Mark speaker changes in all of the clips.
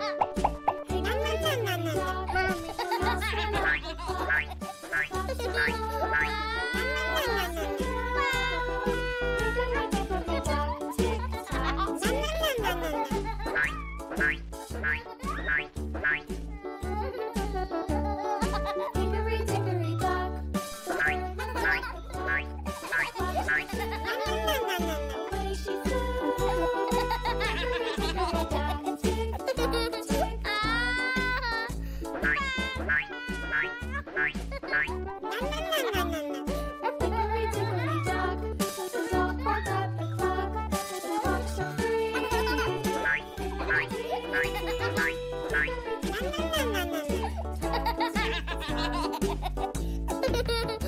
Speaker 1: Bye. Ha ha ha!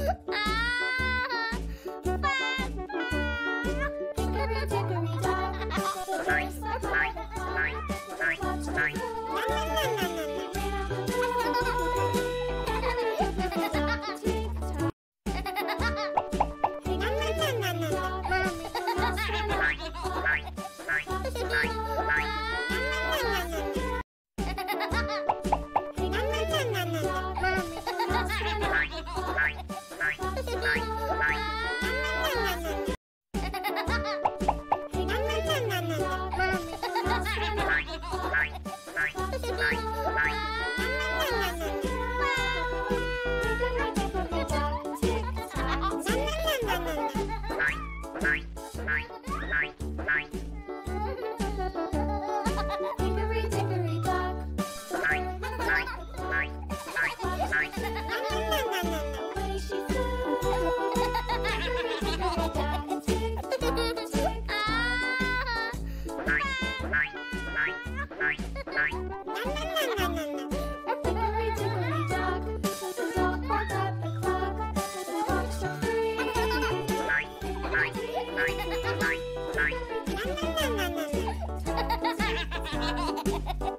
Speaker 1: Ha ha ha!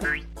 Speaker 1: Bye.